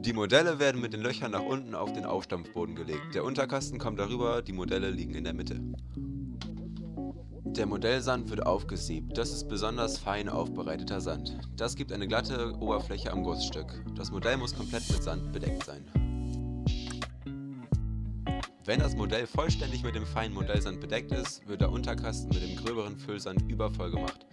Die Modelle werden mit den Löchern nach unten auf den Aufstampfboden gelegt. Der Unterkasten kommt darüber, die Modelle liegen in der Mitte. Der Modellsand wird aufgesiebt. Das ist besonders fein aufbereiteter Sand. Das gibt eine glatte Oberfläche am Gussstück. Das Modell muss komplett mit Sand bedeckt sein. Wenn das Modell vollständig mit dem feinen Modellsand bedeckt ist, wird der Unterkasten mit dem gröberen Füllsand übervoll gemacht.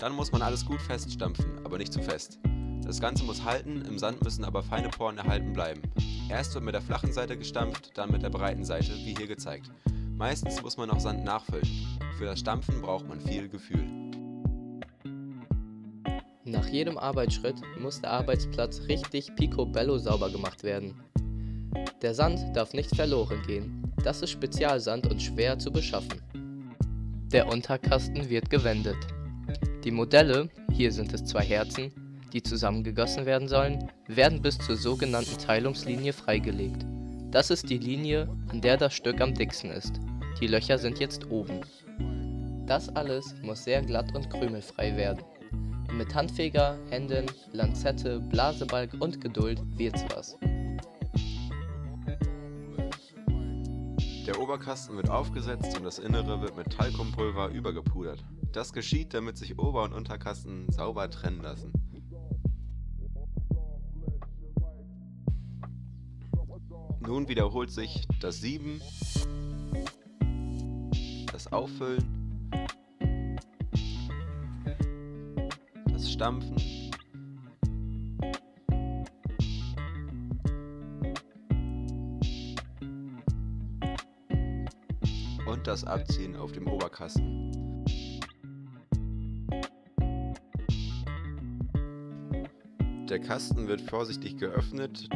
Dann muss man alles gut feststampfen, aber nicht zu fest. Das Ganze muss halten, im Sand müssen aber feine Poren erhalten bleiben. Erst wird mit der flachen Seite gestampft, dann mit der breiten Seite, wie hier gezeigt. Meistens muss man noch Sand nachfüllen. Für das Stampfen braucht man viel Gefühl. Nach jedem Arbeitsschritt muss der Arbeitsplatz richtig picobello sauber gemacht werden. Der Sand darf nicht verloren gehen. Das ist Spezialsand und schwer zu beschaffen. Der Unterkasten wird gewendet. Die Modelle, hier sind es zwei Herzen, die zusammengegossen werden sollen, werden bis zur sogenannten Teilungslinie freigelegt. Das ist die Linie, an der das Stück am dicksten ist. Die Löcher sind jetzt oben. Das alles muss sehr glatt und krümelfrei werden. Mit Handfeger, Händen, Lanzette, Blasebalg und Geduld wird's was. Der Oberkasten wird aufgesetzt und das Innere wird mit Talkumpulver übergepudert. Das geschieht, damit sich Ober- und Unterkasten sauber trennen lassen. Nun wiederholt sich das Sieben, das Auffüllen, das Stampfen, und das Abziehen auf dem Oberkasten. Der Kasten wird vorsichtig geöffnet.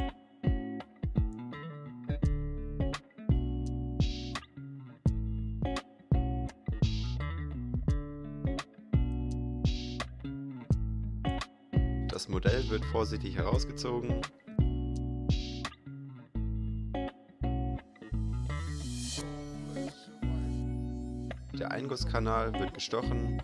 Das Modell wird vorsichtig herausgezogen. Der Eingusskanal wird gestochen.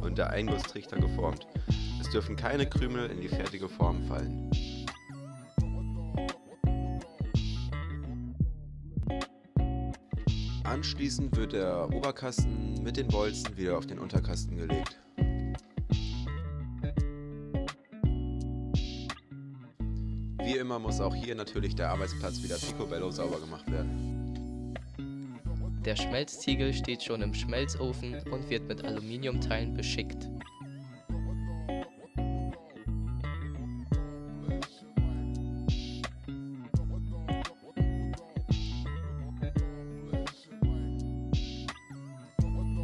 Und der Eingusstrichter geformt. Es dürfen keine Krümel in die fertige Form fallen. Anschließend wird der Oberkasten mit den Bolzen wieder auf den Unterkasten gelegt. Wie immer muss auch hier natürlich der Arbeitsplatz wieder picobello sauber gemacht werden. Der Schmelztiegel steht schon im Schmelzofen und wird mit Aluminiumteilen beschickt.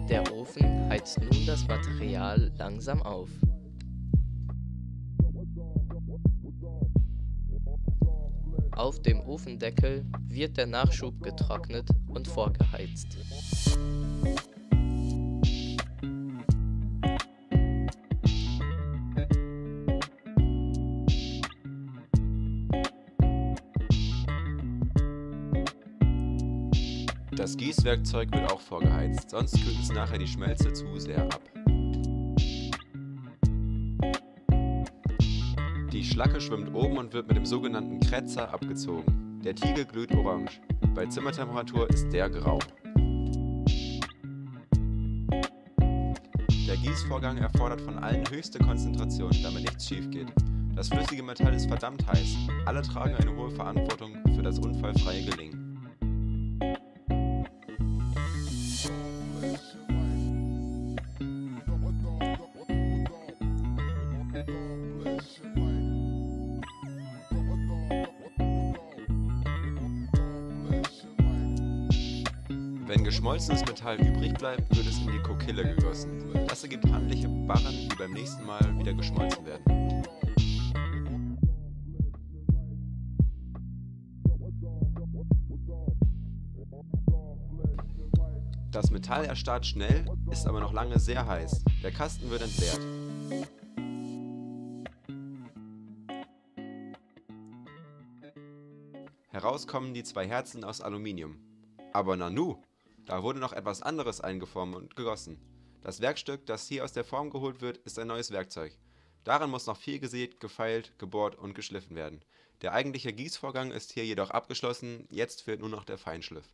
Der Ofen heizt nun das Material langsam auf. Auf dem Ofendeckel wird der Nachschub getrocknet und vorgeheizt. Das Gießwerkzeug wird auch vorgeheizt, sonst kühlt es nachher die Schmelze zu sehr ab. Schlacke schwimmt oben und wird mit dem sogenannten Kretzer abgezogen. Der Tiegel glüht orange. Bei Zimmertemperatur ist der grau. Der Gießvorgang erfordert von allen höchste Konzentration, damit nichts schief geht. Das flüssige Metall ist verdammt heiß. Alle tragen eine hohe Verantwortung für das unfallfreie Gelingen. Wenn geschmolzenes Metall übrig bleibt, wird es in die Kokille gegossen. Das ergibt handliche Barren, die beim nächsten Mal wieder geschmolzen werden. Das Metall erstarrt schnell, ist aber noch lange sehr heiß. Der Kasten wird entleert. Heraus kommen die zwei Herzen aus Aluminium. Aber Nanu, Da wurde noch etwas anderes eingeformt und gegossen. Das Werkstück, das hier aus der Form geholt wird, ist ein neues Werkzeug. Daran muss noch viel gesät, gefeilt, gebohrt und geschliffen werden. Der eigentliche Gießvorgang ist hier jedoch abgeschlossen, jetzt fehlt nur noch der Feinschliff